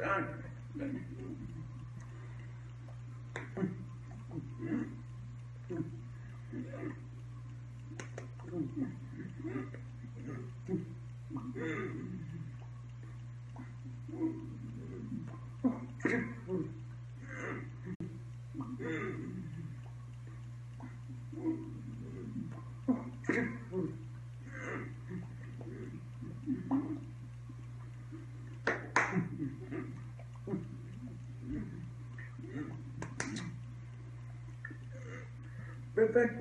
Mm-hmm. Perfect.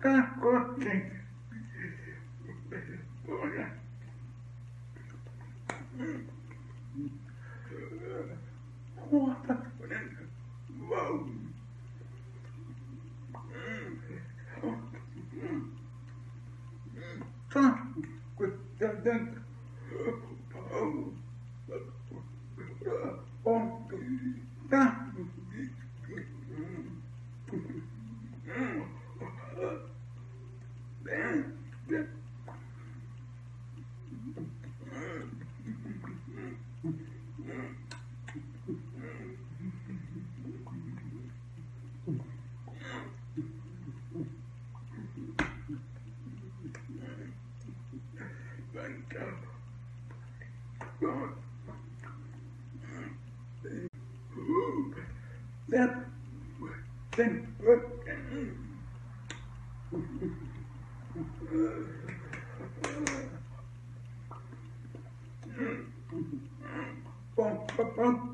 Cacote. What Yeah. That thing. Bump, bump.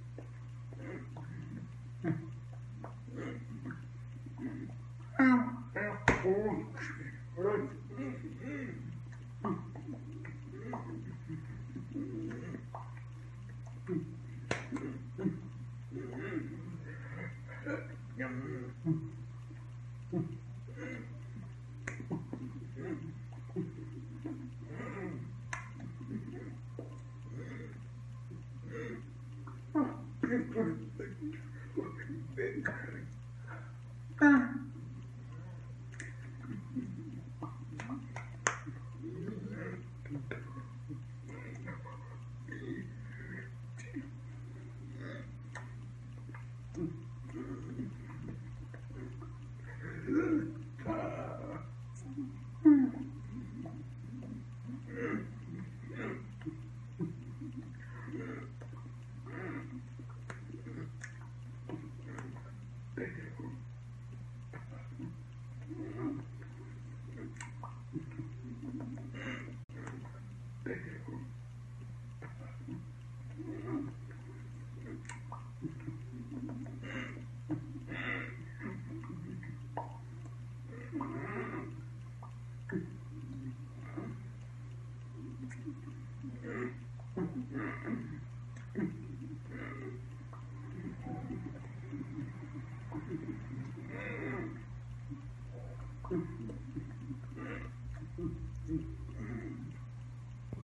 Bene.